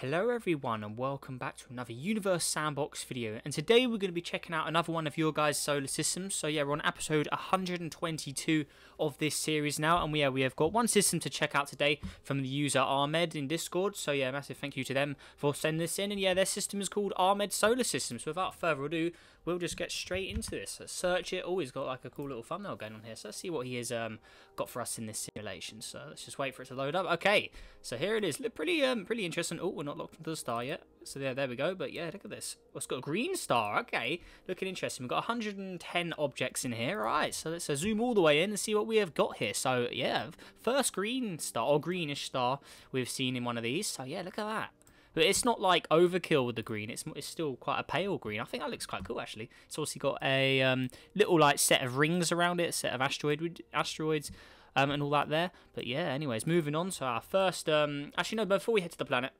Hello everyone and welcome back to another Universe Sandbox video. And today we're going to be checking out another one of your guys solar systems. So yeah we're on episode 122 of this series now. And we, yeah, we have got one system to check out today from the user Ahmed in Discord. So yeah massive thank you to them for sending this in. And yeah their system is called Ahmed Solar Systems so without further ado we'll just get straight into this. Let's search it. Always got like a cool little thumbnail going on here. So let's see what he has um, got for us in this simulation. So let's just wait for it to load up. Okay so here it is. Pretty um pretty interesting. Oh not locked into the star yet. So yeah, there we go. But yeah, look at this. Oh, it's got a green star. Okay, looking interesting. We've got 110 objects in here. All right, so let's uh, zoom all the way in and see what we have got here. So yeah, first green star or greenish star we've seen in one of these. So yeah, look at that. But it's not like overkill with the green. It's, it's still quite a pale green. I think that looks quite cool actually. It's also got a um, little like set of rings around it, set of asteroid asteroids. Um, and all that there. But yeah, anyways, moving on to our first. Um, actually, no, before we head to the planet,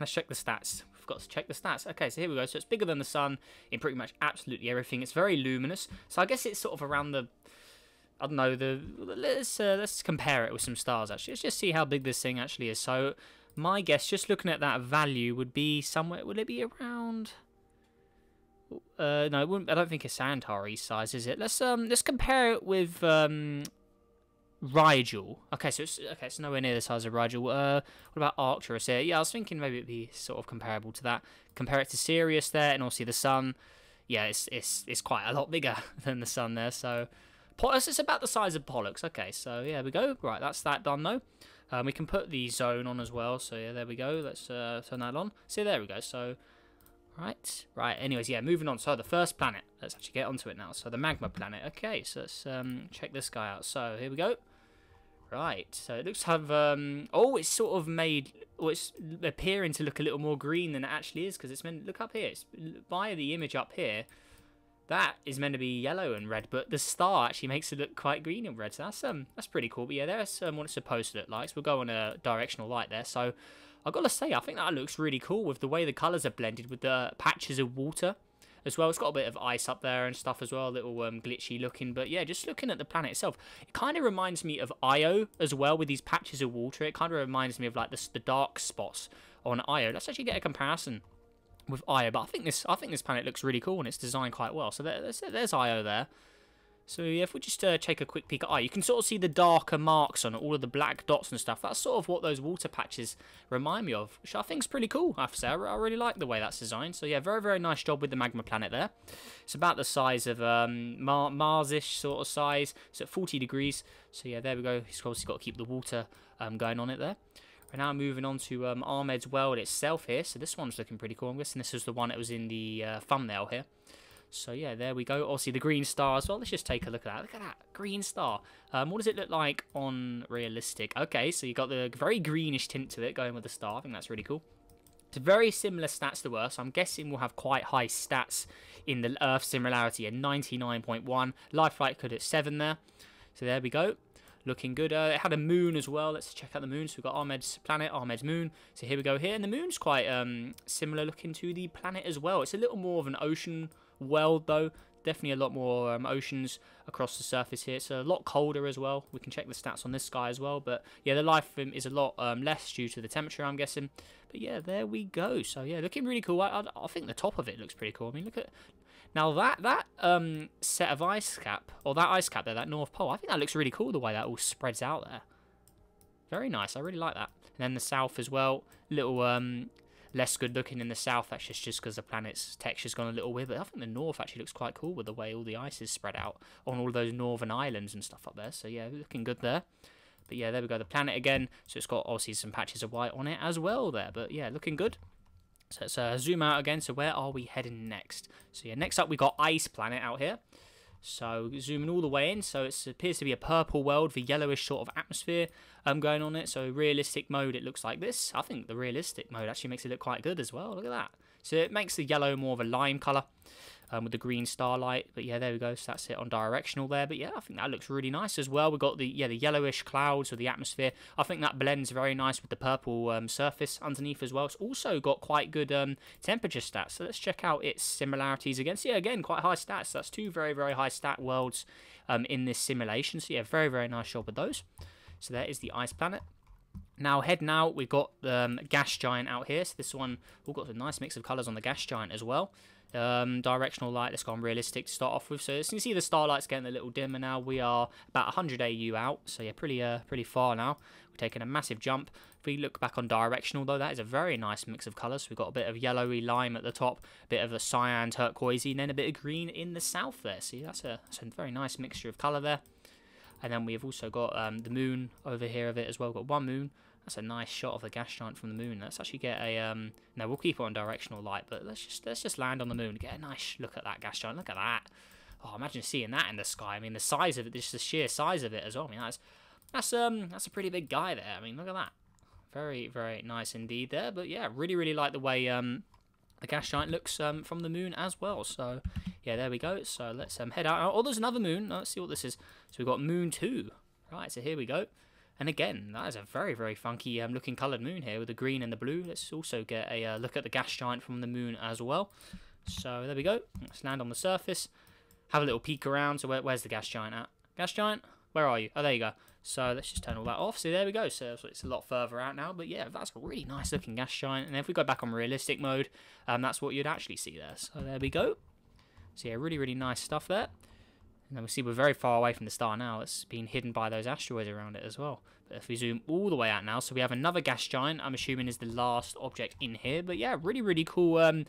Let's check the stats. We've got to check the stats. Okay, so here we go. So it's bigger than the sun in pretty much absolutely everything. It's very luminous. So I guess it's sort of around the I don't know the let's uh, let's compare it with some stars actually. Let's just see how big this thing actually is. So my guess, just looking at that value, would be somewhere. Would it be around? Uh, no, I don't think it's Centauri size, is it? Let's um let's compare it with um Rigel. Okay, so it's okay. It's nowhere near the size of Rigel. Uh, what about Arcturus here? Yeah, I was thinking maybe it'd be sort of comparable to that. Compare it to Sirius there, and also the Sun. Yeah, it's it's it's quite a lot bigger than the Sun there. So, Pollux is about the size of Pollux. Okay, so yeah, we go. Right, that's that done though. Um, we can put the zone on as well. So yeah, there we go. Let's uh, turn that on. See, there we go. So. Right, right. Anyways, yeah, moving on. So the first planet. Let's actually get onto it now. So the magma planet. Okay, so let's um, check this guy out. So here we go. Right, so it looks have, um, oh, it's sort of made, well, it's appearing to look a little more green than it actually is, because it's meant, look up here, it's, by the image up here, that is meant to be yellow and red, but the star actually makes it look quite green and red, so that's, um, that's pretty cool, but yeah, there's um, what it's supposed to look like, so we'll go on a directional light there, so I've got to say, I think that looks really cool with the way the colours are blended with the patches of water, as well. It's got a bit of ice up there and stuff as well, a little um, glitchy looking. But yeah, just looking at the planet itself, it kind of reminds me of Io as well with these patches of water. It kind of reminds me of like the, the dark spots on Io. Let's actually get a comparison with Io. But I think this I think this planet looks really cool and it's designed quite well. So there, there's, there's Io there. So yeah, if we just uh, take a quick peek at eye, you can sort of see the darker marks on all of the black dots and stuff. That's sort of what those water patches remind me of, which I think is pretty cool, I have to say. I really like the way that's designed. So yeah, very, very nice job with the magma planet there. It's about the size of um, Mar Mars-ish sort of size. It's at 40 degrees. So yeah, there we go. He's obviously got to keep the water um, going on it there. We're now moving on to um, Ahmed's world itself here. So this one's looking pretty cool. I'm guessing this is the one that was in the uh, thumbnail here. So yeah, there we go. Obviously the green star as well. Let's just take a look at that. Look at that green star. Um, what does it look like on realistic? Okay, so you got the very greenish tint to it going with the star. I think that's really cool. It's very similar stats to Earth, so I'm guessing we'll have quite high stats in the Earth similarity at 99.1. Life could at 7 there. So there we go looking good. Uh, it had a moon as well. Let's check out the moon. So we've got Ahmed's planet, Ahmed's moon. So here we go here. And the moon's quite um, similar looking to the planet as well. It's a little more of an ocean world though. Definitely a lot more um, oceans across the surface here. It's a lot colder as well. We can check the stats on this guy as well. But yeah, the life is a lot um, less due to the temperature, I'm guessing. But yeah, there we go. So yeah, looking really cool. I, I, I think the top of it looks pretty cool. I mean, look at now that that um, set of ice cap, or that ice cap there, that North Pole, I think that looks really cool the way that all spreads out there. Very nice. I really like that. And then the south as well, little um, less good looking in the south. That's just just because the planet's texture's gone a little weird. But I think the north actually looks quite cool with the way all the ice is spread out on all those northern islands and stuff up there. So yeah, looking good there. But yeah, there we go. The planet again. So it's got obviously some patches of white on it as well there. But yeah, looking good. So let's uh, zoom out again. So where are we heading next? So yeah, next up we got Ice Planet out here. So zooming all the way in, so it appears to be a purple world, the yellowish sort of atmosphere um, going on it. So realistic mode, it looks like this. I think the realistic mode actually makes it look quite good as well. Look at that. So it makes the yellow more of a lime colour um, with the green starlight. But yeah, there we go. So that's it on directional there. But yeah, I think that looks really nice as well. We've got the yeah the yellowish clouds or the atmosphere. I think that blends very nice with the purple um, surface underneath as well. It's also got quite good um, temperature stats. So let's check out its similarities against. Yeah, again, quite high stats. That's two very, very high stat worlds um, in this simulation. So yeah, very, very nice job with those. So there is the ice planet. Now heading out, we've got um, Gas Giant out here. So this one, we've got a nice mix of colours on the Gas Giant as well. Um, directional light, that's gone realistic to start off with. So as you can see, the starlight's getting a little dimmer now. We are about 100 AU out, so yeah, pretty uh, pretty far now. We're taking a massive jump. If we look back on directional, though, that is a very nice mix of colours. We've got a bit of yellowy lime at the top, a bit of a cyan turquoisey, and then a bit of green in the south there. See, that's a, that's a very nice mixture of colour there. And then we've also got um, the moon over here of it as well. We've got one moon that's a nice shot of the gas giant from the moon. Let's actually get a um. No, we'll keep it on directional light, but let's just let's just land on the moon. Get a nice look at that gas giant. Look at that. Oh, imagine seeing that in the sky. I mean, the size of it, just the sheer size of it as well. I mean, that's that's um that's a pretty big guy there. I mean, look at that. Very very nice indeed there. But yeah, really really like the way um the gas giant looks um from the moon as well. So yeah, there we go. So let's um head out. Oh, there's another moon. Let's see what this is. So we've got moon two. Right. So here we go. And again, that is a very, very funky um, looking coloured moon here with the green and the blue. Let's also get a uh, look at the gas giant from the moon as well. So there we go. Let's land on the surface. Have a little peek around. So where, where's the gas giant at? Gas giant? Where are you? Oh, there you go. So let's just turn all that off. So there we go. So it's a lot further out now. But yeah, that's a really nice looking gas giant. And if we go back on realistic mode, um, that's what you'd actually see there. So there we go. So yeah, really, really nice stuff there. And then we see we're very far away from the star now. It's been hidden by those asteroids around it as well. But if we zoom all the way out now, so we have another gas giant, I'm assuming is the last object in here. But yeah, really, really cool um,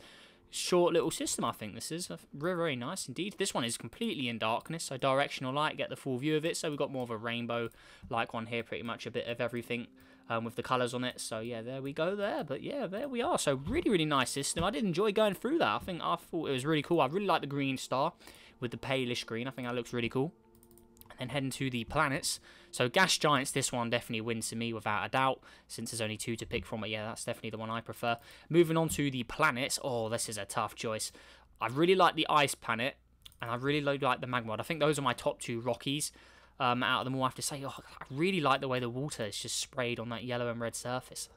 short little system, I think this is. Very, very nice indeed. This one is completely in darkness, so directional light, get the full view of it. So we've got more of a rainbow-like one here, pretty much a bit of everything. Um, with the colours on it. So yeah, there we go there. But yeah, there we are. So really, really nice system. I did enjoy going through that. I think I thought it was really cool. I really like the green star with the palish green. I think that looks really cool. And then heading to the planets. So Gas Giants, this one definitely wins to me without a doubt. Since there's only two to pick from it, yeah, that's definitely the one I prefer. Moving on to the planets. Oh, this is a tough choice. I really like the Ice Planet. And I really like the Magma. I think those are my top two Rockies. Um, out of them all, I have to say, oh, I really like the way the water is just sprayed on that yellow and red surface.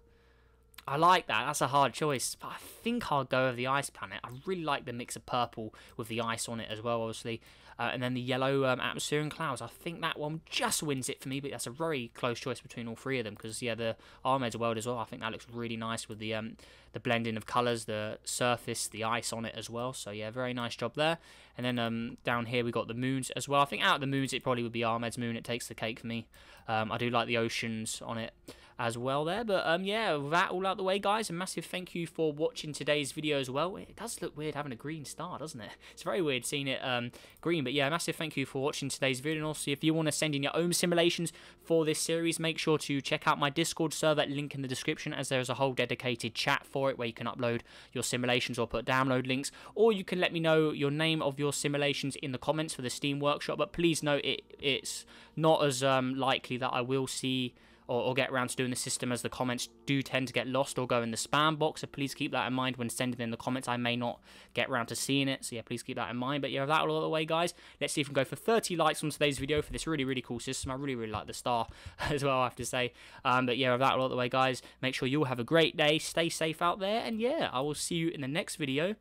I like that. That's a hard choice, but I think I'll go with the ice planet. I really like the mix of purple with the ice on it as well, obviously, uh, and then the yellow um, atmosphere and clouds. I think that one just wins it for me, but that's a very close choice between all three of them because yeah, the Ahmed's world as well. I think that looks really nice with the um, the blending of colours, the surface, the ice on it as well. So yeah, very nice job there. And then um, down here we got the moons as well. I think out of the moons, it probably would be Ahmed's moon. It takes the cake for me. Um, I do like the oceans on it as well there. But um, yeah, that all out the way, guys, a massive thank you for watching today's video as well. It does look weird having a green star, doesn't it? It's very weird seeing it um, green. But yeah, massive thank you for watching today's video. And also, if you want to send in your own simulations for this series, make sure to check out my Discord server, link in the description, as there is a whole dedicated chat for it where you can upload your simulations or put download links. Or you can let me know your name of your simulations in the comments for the Steam Workshop. But please note, it, it's not as um, likely that I will see or, or, get around to doing the system as the comments do tend to get lost or go in the spam box. So please keep that in mind when sending in the comments. I may not get around to seeing it. So yeah, please keep that in mind. But yeah, that all the way, guys. Let's see if we can go for 30 likes on today's video for this really, really cool system. I really, really like the star as well, I have to say. Um, but yeah, that all the way, guys. Make sure you all have a great day. Stay safe out there. And yeah, I will see you in the next video.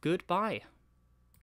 Goodbye.